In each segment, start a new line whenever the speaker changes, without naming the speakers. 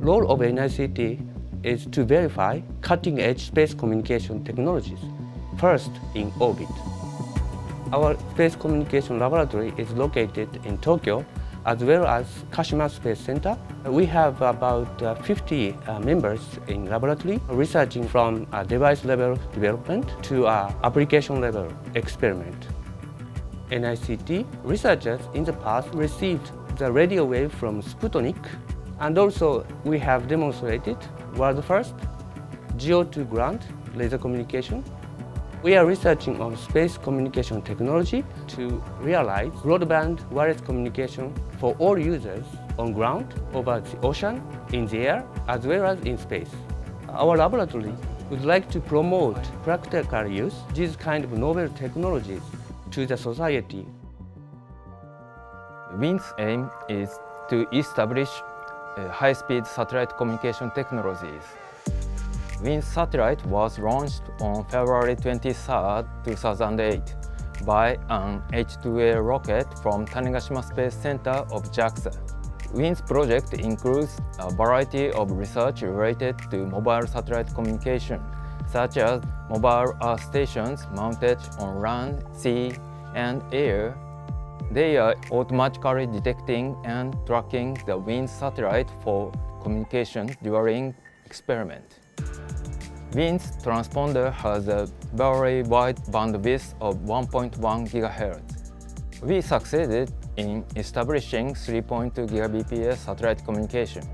role of NICT is to verify cutting-edge space communication technologies, first in orbit. Our space communication laboratory is located in Tokyo as well as Kashima Space Center. We have about uh, 50 uh, members in laboratory researching from device level development to application level experiment. NICT researchers in the past received the radio wave from Sputnik and also we have demonstrated world first GEO2 ground laser communication. We are researching on space communication technology to realize broadband wireless communication for all users on ground, over the ocean, in the air, as well as in space. Our laboratory would like to promote practical use these kind of novel technologies to the society.
WINDS aim is to establish Uh, high-speed satellite communication technologies. WINDS satellite was launched on February 23, 2008 by an H2A rocket from Tanegashima Space Center of JAXA. WINDS project includes a variety of research related to mobile satellite communication, such as mobile earth stations mounted on land, sea, and air. They are automatically detecting and tracking the WINDS satellite for communication during experiment. WINDS transponder has a very wide bandwidth of 1.1 GHz. We succeeded in establishing 3.2 Gbps satellite communication.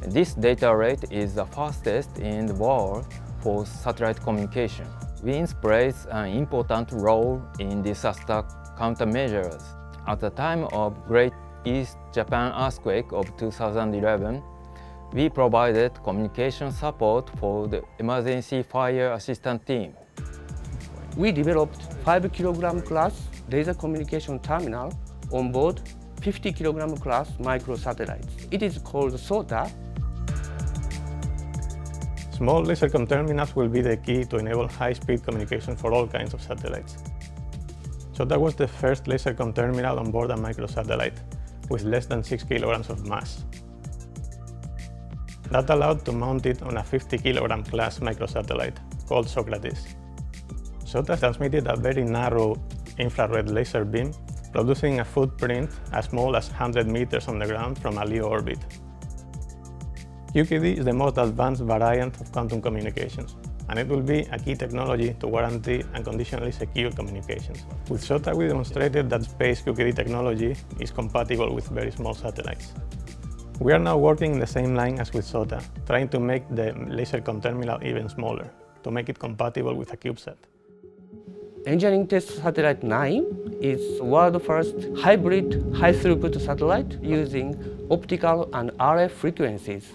This data rate is the fastest in the world for satellite communication. WINDS plays an important role in disaster countermeasures. At the time of Great East Japan earthquake of 2011, we provided communication support for the emergency fire assistant team.
We developed 5 kilogram class laser communication terminal on board 50 kilogram class microsatellites. It is called SOTA.
Small lasercom terminals will be the key to enable high-speed communication for all kinds of satellites. SOTA was the first lasercom terminal on board a microsatellite with less than 6 kilograms of mass. That allowed to mount it on a 50 kilogram class microsatellite called Socrates. SOTA transmitted a very narrow infrared laser beam, producing a footprint as small as 100 meters on the ground from a LEO orbit. QKD is the most advanced variant of quantum communications, and it will be a key technology to guarantee unconditionally secure communications. With SOTA, we demonstrated that space QKD technology is compatible with very small satellites. We are now working in the same line as with SOTA, trying to make the lasercom terminal even smaller, to make it compatible with a CubeSat.
Engineering Test Satellite 9 is world first hybrid high-throughput satellite using optical and RF frequencies.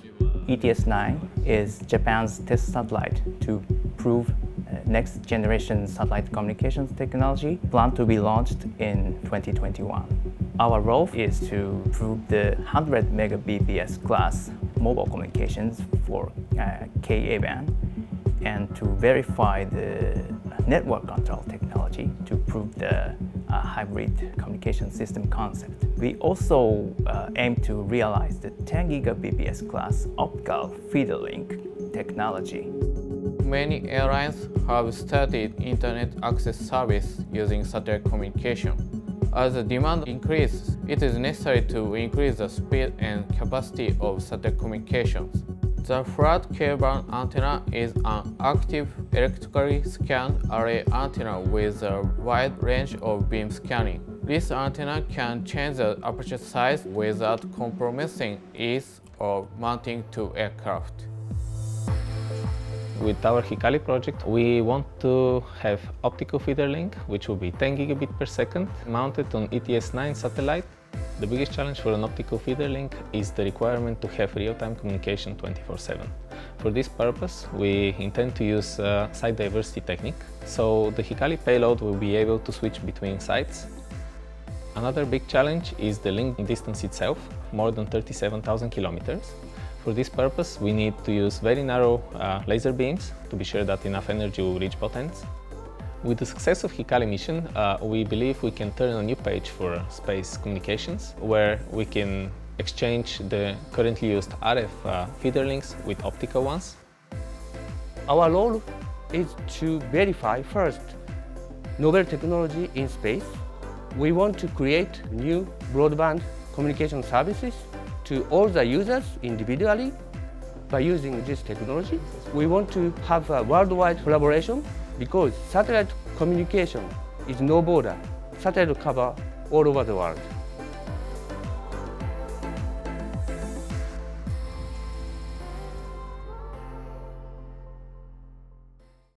ETS-9 is Japan's test satellite to prove uh, next generation satellite communications technology planned to be launched in 2021. Our role is to prove the 100 megabps class mobile communications for uh, Ka-band and to verify the network control technology to prove the uh, hybrid communication system concept. We also uh, aim to realize the 10 gigabps class optical feeder link technology.
Many airlines have started internet access service using satellite communication. As the demand increases, it is necessary to increase the speed and capacity of satellite communications. The flat Ka-band antenna is an active electrically scanned array antenna with a wide range of beam scanning. This antenna can change the aperture size without compromising ease of mounting to aircraft.
With our HICALI project, we want to have optical feeder link, which will be 10 gigabit per second, mounted on ETS-9 satellite the biggest challenge for an optical feeder link is the requirement to have real-time communication 24-7. For this purpose, we intend to use a site diversity technique, so the HICALI payload will be able to switch between sites. Another big challenge is the link distance itself, more than 37,000 kilometers. For this purpose, we need to use very narrow uh, laser beams to be sure that enough energy will reach both ends. With the success of HICALI mission, uh, we believe we can turn a new page for space communications, where we can exchange the currently used RF uh, feeder links with optical ones.
Our role is to verify first novel technology in space. We want to create new broadband communication services to all the users individually by using this technology. We want to have a worldwide collaboration because satellite communication is no border. Satellite cover all over the world.